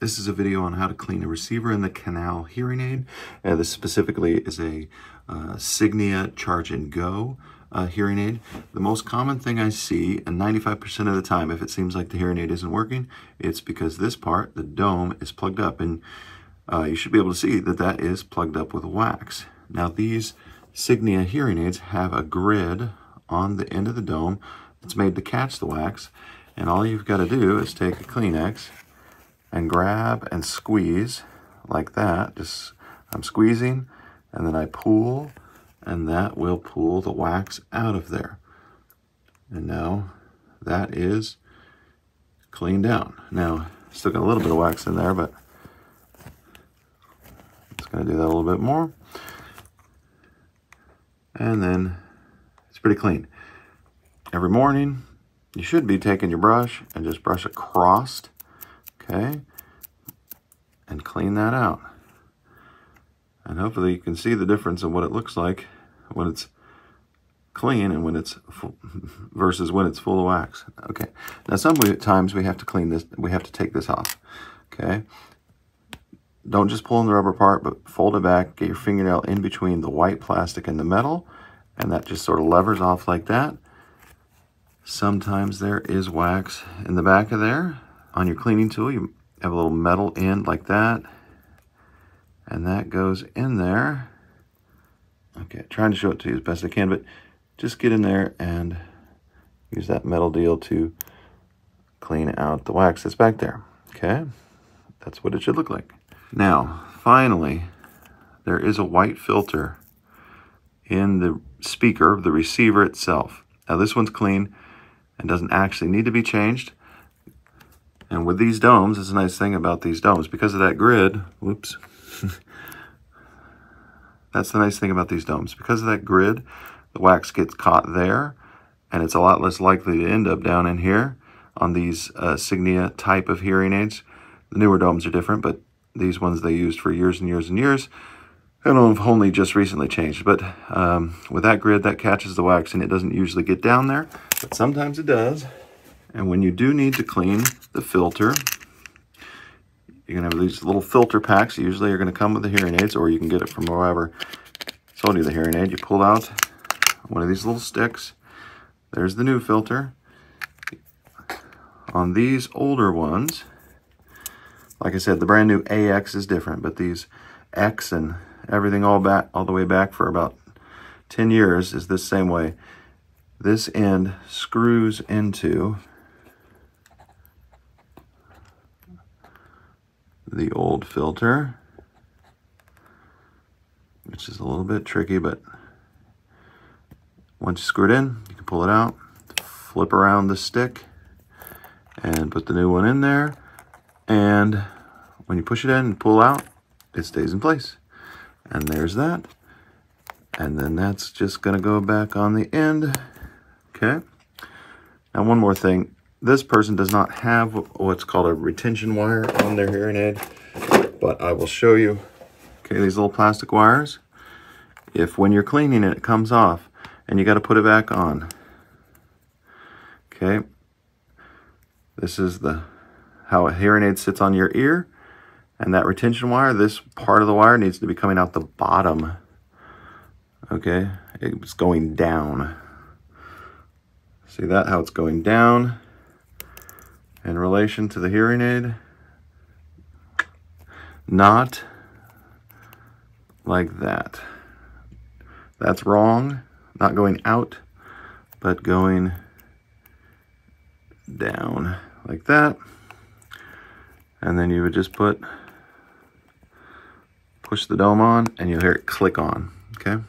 This is a video on how to clean a receiver in the canal hearing aid. Uh, this specifically is a uh, Signia Charge and Go uh, hearing aid. The most common thing I see, and 95% of the time, if it seems like the hearing aid isn't working, it's because this part, the dome, is plugged up. And uh, you should be able to see that that is plugged up with wax. Now these Signia hearing aids have a grid on the end of the dome that's made to catch the wax. And all you've got to do is take a Kleenex and grab and squeeze like that. Just I'm squeezing and then I pull and that will pull the wax out of there. And now that is cleaned out. Now, still got a little bit of wax in there, but just gonna do that a little bit more. And then it's pretty clean. Every morning, you should be taking your brush and just brush across okay? And clean that out. And hopefully you can see the difference in what it looks like when it's clean and when it's full, versus when it's full of wax. Okay. Now sometimes we have to clean this, we have to take this off. Okay. Don't just pull in the rubber part, but fold it back, get your fingernail in between the white plastic and the metal, and that just sort of levers off like that. Sometimes there is wax in the back of there, on your cleaning tool, you have a little metal end like that. And that goes in there. Okay, trying to show it to you as best I can, but just get in there and use that metal deal to clean out the wax that's back there. Okay, that's what it should look like. Now, finally, there is a white filter in the speaker, the receiver itself. Now this one's clean and doesn't actually need to be changed. And with these domes, it's a nice thing about these domes. Because of that grid, whoops. That's the nice thing about these domes. Because of that grid, the wax gets caught there, and it's a lot less likely to end up down in here on these uh, Signia type of hearing aids. The newer domes are different, but these ones they used for years and years and years and have only just recently changed. But um, with that grid, that catches the wax, and it doesn't usually get down there, but sometimes it does. And when you do need to clean the filter, you're going to have these little filter packs. Usually you're going to come with the hearing aids, or you can get it from wherever sold you the hearing aid. You pull out one of these little sticks. There's the new filter. On these older ones, like I said, the brand new AX is different, but these X and everything all back all the way back for about 10 years is this same way. This end screws into the old filter, which is a little bit tricky, but once you screw it in, you can pull it out, flip around the stick, and put the new one in there. And when you push it in and pull out, it stays in place. And there's that. And then that's just gonna go back on the end. Okay. Now one more thing this person does not have what's called a retention wire on their hearing aid, but I will show you, okay, these little plastic wires. If when you're cleaning it, it comes off and you got to put it back on. Okay, this is the how a hearing aid sits on your ear. And that retention wire, this part of the wire needs to be coming out the bottom. Okay, it's going down. See that, how it's going down in relation to the hearing aid. Not like that. That's wrong. Not going out, but going down like that. And then you would just put, push the dome on and you'll hear it click on, okay?